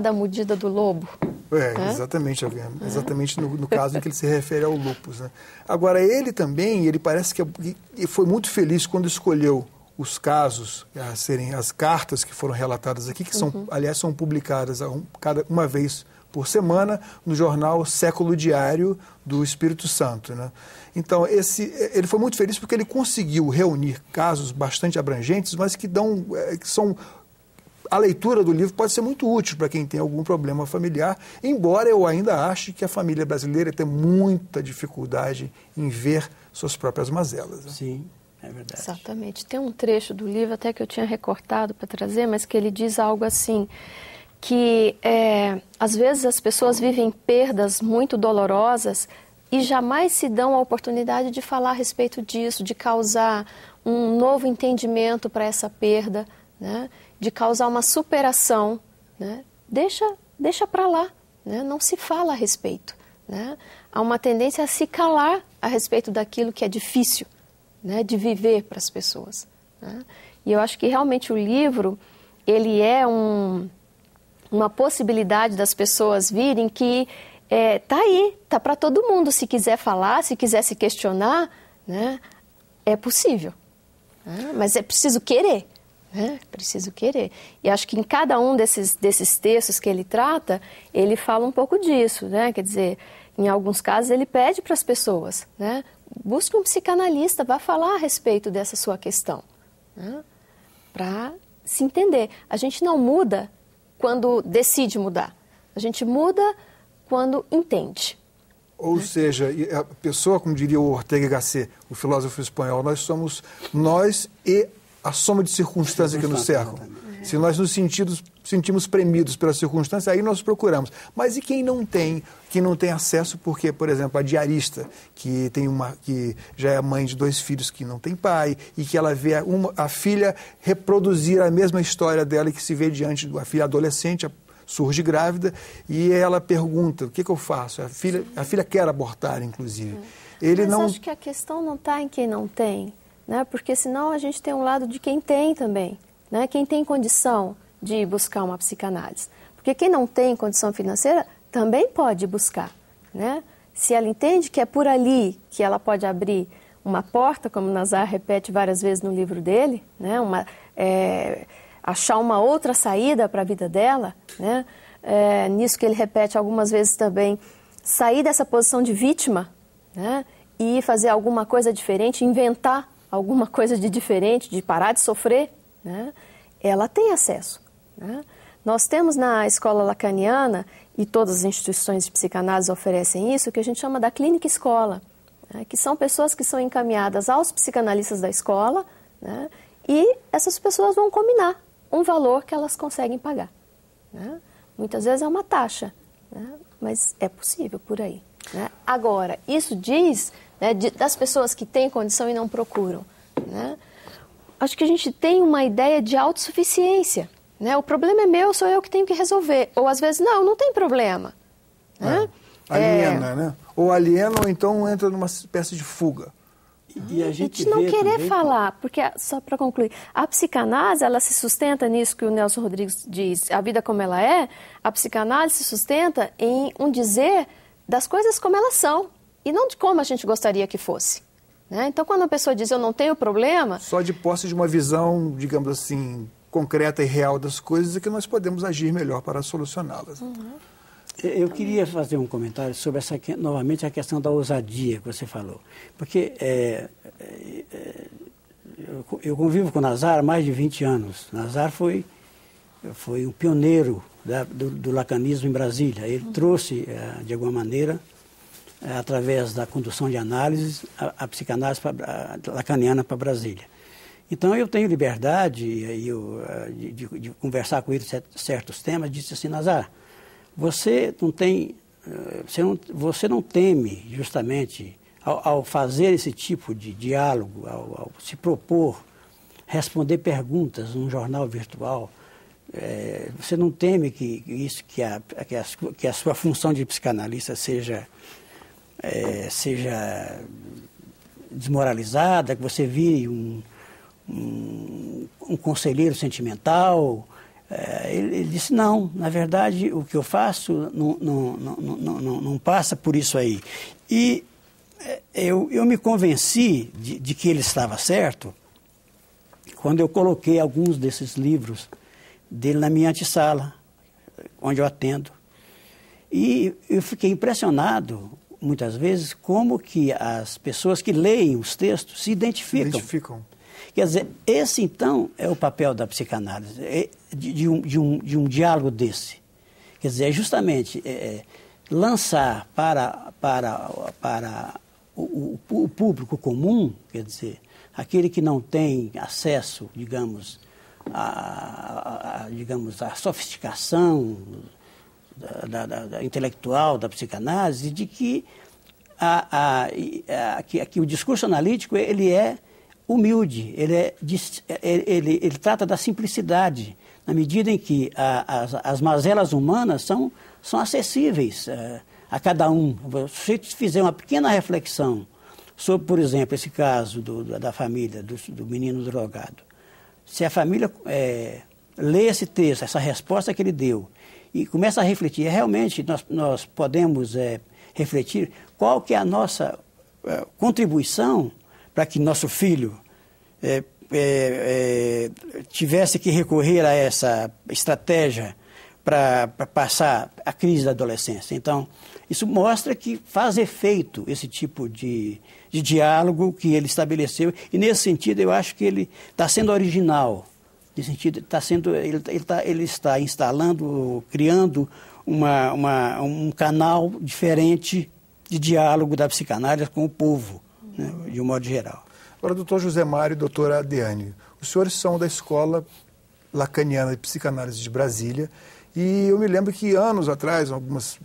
da mordida do lobo. É, é? exatamente, exatamente no, no, caso em que ele se refere ao lupus. Né? Agora, ele também, ele parece que foi muito feliz quando escolheu os casos a serem as cartas que foram relatadas aqui, que são, uhum. aliás, são publicadas um, cada, uma vez por semana no jornal Século Diário do Espírito Santo. Né? Então, esse, ele foi muito feliz porque ele conseguiu reunir casos bastante abrangentes, mas que, dão, é, que são a leitura do livro pode ser muito útil para quem tem algum problema familiar, embora eu ainda ache que a família brasileira tem muita dificuldade em ver suas próprias mazelas. Né? Sim, é verdade. Exatamente. Tem um trecho do livro até que eu tinha recortado para trazer, mas que ele diz algo assim que é, às vezes as pessoas vivem perdas muito dolorosas e jamais se dão a oportunidade de falar a respeito disso, de causar um novo entendimento para essa perda, né? de causar uma superação. Né? Deixa, deixa para lá, né? não se fala a respeito. Né? Há uma tendência a se calar a respeito daquilo que é difícil né? de viver para as pessoas. Né? E eu acho que realmente o livro ele é um uma possibilidade das pessoas virem que é, tá aí, tá para todo mundo. Se quiser falar, se quiser se questionar, é possível. Mas é preciso querer. Né? Preciso querer. E acho que em cada um desses, desses textos que ele trata, ele fala um pouco disso. Né? Quer dizer, em alguns casos, ele pede para as pessoas: né? busque um psicanalista, vá falar a respeito dessa sua questão. Né? Para se entender. A gente não muda quando decide mudar. A gente muda quando entende. Ou né? seja, a pessoa, como diria o Ortega Gasset, o filósofo espanhol, nós somos nós e a soma de circunstâncias que nos cercam. Se nós nos sentidos, sentimos premidos pela circunstância, aí nós procuramos. Mas e quem não tem, quem não tem acesso, porque, por exemplo, a diarista, que tem uma, que já é mãe de dois filhos que não tem pai, e que ela vê uma, a filha reproduzir a mesma história dela que se vê diante da filha adolescente, surge grávida, e ela pergunta, o que, que eu faço? A filha, a filha quer abortar, inclusive. Ele Mas não... acho que a questão não está em quem não tem, né? porque senão a gente tem um lado de quem tem também né? quem tem condição de buscar uma psicanálise. Porque quem não tem condição financeira também pode buscar. Né? Se ela entende que é por ali que ela pode abrir uma porta, como Nazar repete várias vezes no livro dele, né? uma, é, achar uma outra saída para a vida dela, né? É, nisso que ele repete algumas vezes também, sair dessa posição de vítima né? e fazer alguma coisa diferente, inventar alguma coisa de diferente, de parar de sofrer, né, ela tem acesso. Né? Nós temos na escola lacaniana, e todas as instituições de psicanálise oferecem isso, que a gente chama da clínica escola, né, que são pessoas que são encaminhadas aos psicanalistas da escola, né, e essas pessoas vão combinar um valor que elas conseguem pagar. Né. Muitas vezes é uma taxa, né, mas é possível por aí. Né. Agora, isso diz né, de, das pessoas que têm condição e não procuram. Né? acho que a gente tem uma ideia de autossuficiência. Né? O problema é meu, sou eu que tenho que resolver. Ou às vezes, não, não tem problema. Né? É. Aliena, é... né? Ou aliena, ou então entra numa espécie de fuga. E a gente, a gente não querer também... falar, porque, só para concluir, a psicanálise, ela se sustenta nisso que o Nelson Rodrigues diz, a vida como ela é, a psicanálise se sustenta em um dizer das coisas como elas são, e não de como a gente gostaria que fosse. Né? Então, quando a pessoa diz eu não tenho problema. Só de posse de uma visão, digamos assim, concreta e real das coisas é que nós podemos agir melhor para solucioná-las. Uhum. Eu queria fazer um comentário sobre essa novamente a questão da ousadia que você falou, porque é, é, é eu, convivo com o Nazar há mais de 20 anos. Nazar foi foi um pioneiro da, do, do, lacanismo em Brasília. Ele uhum. trouxe é, de alguma maneira através da condução de análises, a, a psicanálise pra, a lacaniana para Brasília. Então eu tenho liberdade eu, de, de, de, conversar com ele certos temas, disse assim, Nazar, você não tem, eh, você não, você não teme justamente ao, ao fazer esse tipo de diálogo, ao, ao, se propor responder perguntas num jornal virtual, é, você não teme que isso, que a, que a, que a sua função de psicanalista seja é, seja desmoralizada, que você vire um, um, um conselheiro sentimental. É, ele, ele, disse, não, na verdade o que eu faço não, não, não, não, não passa por isso aí. E é, eu, eu me convenci de, de que ele estava certo quando eu coloquei alguns desses livros dele na minha antessala, onde eu atendo. E eu fiquei impressionado, muitas vezes, como que as pessoas que leem os textos se identificam. Identificam. Quer dizer, esse então é o papel da psicanálise, é de, de, um, de, um, de um diálogo desse. Quer dizer, é justamente é, é lançar para, para, para o, o, o, público comum, quer dizer, aquele que não tem acesso, digamos, a, a digamos, a sofisticação da, da, da, intelectual da psicanálise, de que, a, a, que, que o discurso analítico ele é humilde, ele, é, ele, ele trata da simplicidade, na medida em que a, as, as mazelas humanas são, são acessíveis é, a cada um. Se fizer uma pequena reflexão sobre, por exemplo, esse caso do, da família, do, do menino drogado, se a família é, lê esse texto, essa resposta que ele deu, e começa a refletir, realmente nós, nós podemos é, refletir qual que é a nossa é, contribuição para que nosso filho é, é, é tivesse que recorrer a essa estratégia para passar a crise da adolescência. Então, isso mostra que faz efeito esse tipo de, de diálogo que ele estabeleceu, e nesse sentido eu acho que ele está sendo original. Nesse sentido, está sendo, ele, ele, tá, ele está instalando, criando uma, uma, um canal diferente de diálogo da psicanálise com o povo, né, de um modo geral. Agora, doutor José Mário e doutora Adriane, os senhores são da Escola Lacaniana de Psicanálise de Brasília, e eu me lembro que anos atrás, algumas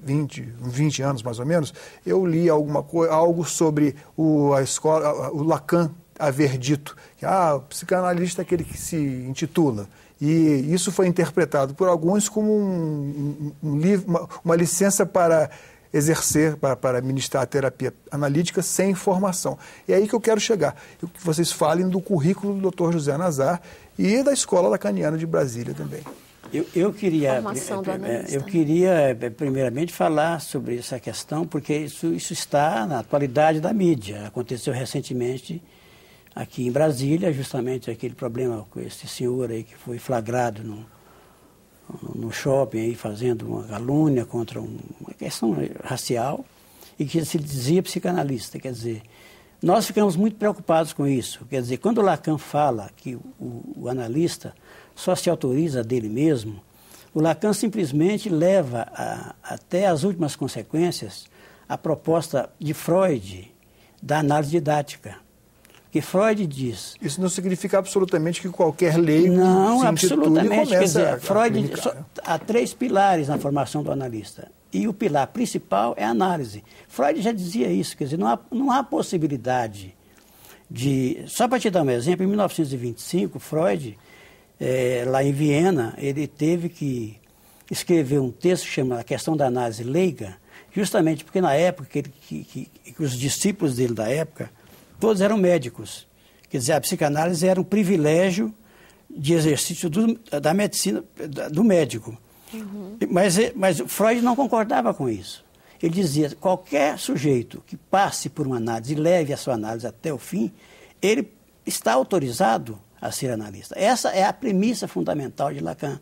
20, 20 anos mais ou menos, eu li alguma coisa, algo sobre o, a escola, o Lacan haver dito que ah, o psicanalista é aquele que se intitula. E isso foi interpretado por alguns como um, um, um livro, uma, uma, licença para exercer, para, para ministrar a terapia analítica sem formação. E é aí que eu quero chegar. Eu, que vocês falem do currículo do Dr. José Nazar e da Escola Lacaniana de Brasília também. Eu, eu, queria, eu queria primeiramente falar sobre essa questão, porque isso, isso está na atualidade da mídia. Aconteceu recentemente aqui em Brasília, justamente aquele problema com esse senhor aí que foi flagrado no, no shopping aí fazendo uma calúnia contra um, uma questão racial e que se dizia psicanalista. Quer dizer, nós ficamos muito preocupados com isso. Quer dizer, quando Lacan fala que o, o analista só se autoriza dele mesmo, o Lacan simplesmente leva a, até as últimas consequências a proposta de Freud da análise didática. Que Freud diz. Isso não significa absolutamente que qualquer lei. Não, absolutamente. Quer dizer, Freud. Só, há três pilares na formação do analista. E o pilar principal é a análise. Freud já dizia isso, quer dizer, não há, não há possibilidade de. Só para te dar um exemplo, em 1925, Freud é, lá em Viena, ele teve que escrever um texto chamado A Questão da Análise Leiga, justamente porque na época que, que, que, que os discípulos dele da época, todos eram médicos. Quer dizer, a psicanálise era um privilégio de exercício do, da medicina, do médico. Uhum. Mas, mas Freud não concordava com isso. Ele dizia qualquer sujeito que passe por uma análise e leve a sua análise até o fim, ele está autorizado a ser analista. Essa é a premissa fundamental de Lacan,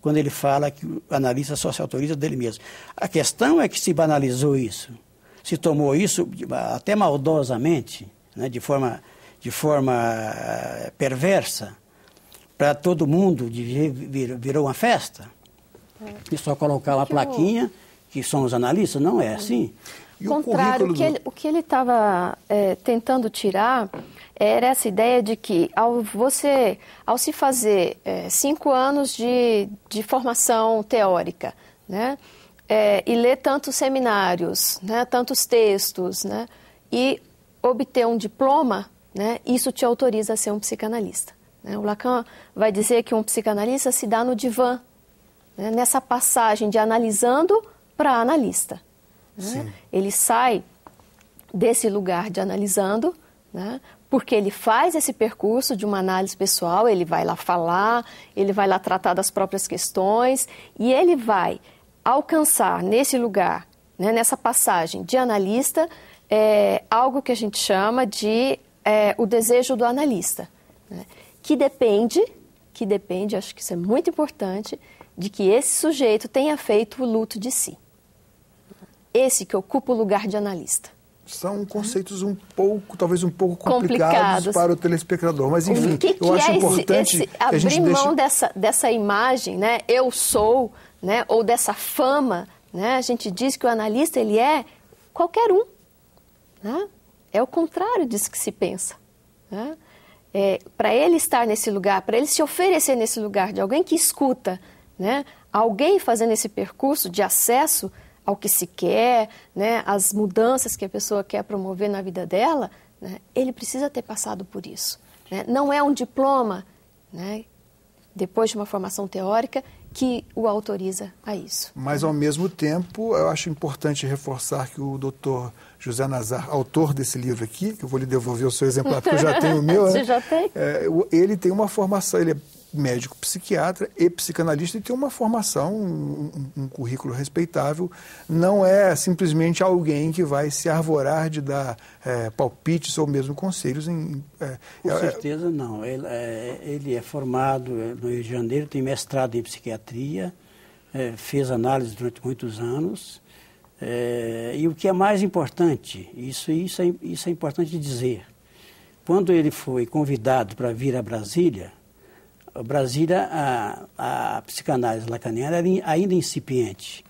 quando ele fala que o analista só se autoriza dele mesmo. A questão é que se banalizou isso, se tomou isso até maldosamente, né, de, forma, de forma uh, perversa, para todo mundo, de, vir, virou uma festa. É. E só colocar uma plaquinha, que são os analistas, não é assim. E contrário, o, que ele, o que ele estava é, tentando tirar era essa ideia de que ao você, ao se fazer é, cinco anos de, de formação teórica, né, é, e ler tantos seminários, né, tantos textos, né, e obter um diploma, né, isso te autoriza a ser um psicanalista. Né? O Lacan vai dizer que um psicanalista se dá no divã, né, nessa passagem de analisando para analista. Né? Ele sai desse lugar de analisando né, porque ele faz esse percurso de uma análise pessoal, ele vai lá falar, ele vai lá tratar das próprias questões e ele vai alcançar nesse lugar, né, nessa passagem de analista, é, algo que a gente chama de é, o desejo do analista, né, que depende, que depende, acho que isso é muito importante, de que esse sujeito tenha feito o luto de si. Esse que ocupa o lugar de analista são conceitos um pouco, talvez um pouco complicados, complicados. para o telespectador. Mas enfim, que que eu acho é importante esse, esse abrir mão dessa, dessa imagem, né? Eu sou, né? Ou dessa fama, né? A gente diz que o analista ele é qualquer um, né? É o contrário disso que se pensa, né? É, para ele estar nesse lugar, para ele se oferecer nesse lugar de alguém que escuta, né? Alguém fazendo esse percurso de acesso ao que se quer, né, as mudanças que a pessoa quer promover na vida dela, né, ele precisa ter passado por isso. Né? Não é um diploma, né, depois de uma formação teórica, que o autoriza a isso. Mas, ao mesmo tempo, eu acho importante reforçar que o doutor José Nazar, autor desse livro aqui, que eu vou lhe devolver o seu exemplar, porque eu já tenho o meu. Você né? já tem? É, ele tem uma formação, ele é médico psiquiatra e psicanalista e tem uma formação, um, um, currículo respeitável. Não é simplesmente alguém que vai se arvorar de dar é, palpites ou mesmo conselhos. Em, é, Com é, certeza não. Ele é, ele é, formado no Rio de Janeiro, tem mestrado em psiquiatria, é, fez análise durante muitos anos. É, e o que é mais importante, isso, isso, é, isso é importante dizer, quando ele foi convidado para vir a Brasília, Brasília, a, a psicanálise lacaniana era ainda incipiente.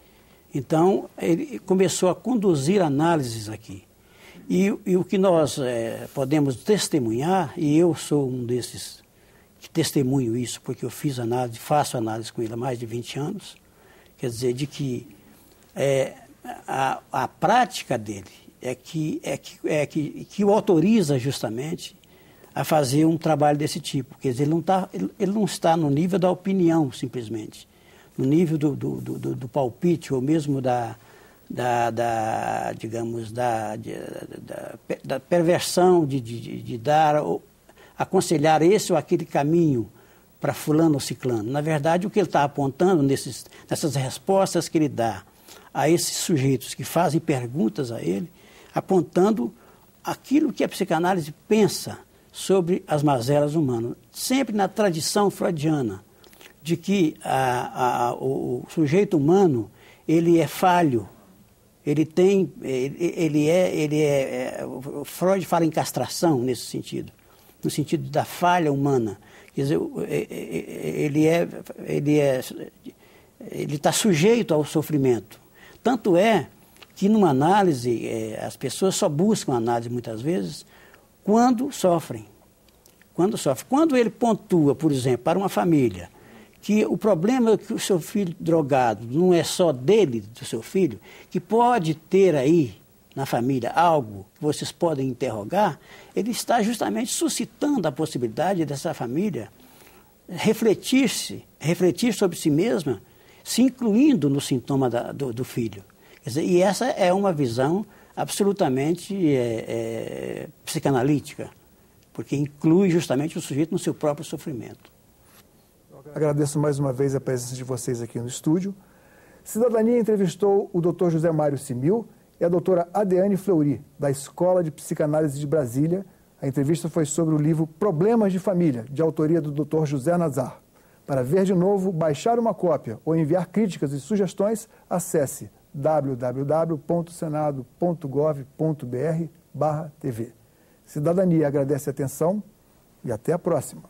Então, ele começou a conduzir análises aqui. E, e o que nós é, podemos testemunhar, e eu sou um desses que testemunho isso, porque eu fiz análise, faço análise com ele há mais de 20 anos, quer dizer, de que é, a, a prática dele é que, é que, é que, que o autoriza justamente a fazer um trabalho desse tipo. Quer dizer, ele não, tá, ele, ele não está no nível da opinião, simplesmente. No nível do, do, do, do palpite, ou mesmo da, da, da digamos, da, de, da, da, perversão de, de, de dar, ou, aconselhar esse ou aquele caminho para fulano ou ciclano. Na verdade, o que ele está apontando nesses, nessas respostas que ele dá a esses sujeitos que fazem perguntas a ele, apontando aquilo que a psicanálise pensa sobre as mazelas humanas, sempre na tradição freudiana, de que a, a, o, o, sujeito humano ele é falho, ele tem, ele, ele é, ele é, é, Freud fala em castração nesse sentido, no sentido da falha humana, quer dizer, ele é, ele é, ele está sujeito ao sofrimento. Tanto é que numa análise, é, as pessoas só buscam análise muitas vezes quando sofrem. Quando sofre. Quando ele pontua, por exemplo, para uma família, que o problema é que o seu filho drogado não é só dele, do seu filho, que pode ter aí na família algo que vocês podem interrogar, ele está justamente suscitando a possibilidade dessa família refletir-se, refletir sobre si mesma, se incluindo no sintoma da, do, do, filho. Dizer, e essa é uma visão absolutamente é, é, psicanalítica, porque inclui justamente o sujeito no seu próprio sofrimento. Agradeço mais uma vez a presença de vocês aqui no estúdio. Cidadania entrevistou o Dr. José Mário Simil e a doutora Adeane Fleury, da Escola de Psicanálise de Brasília. A entrevista foi sobre o livro Problemas de Família, de autoria do Dr. José Nazar. Para ver de novo, baixar uma cópia ou enviar críticas e sugestões, acesse www.senado.gov.br/tv. Cidadania agradece a atenção e até a próxima.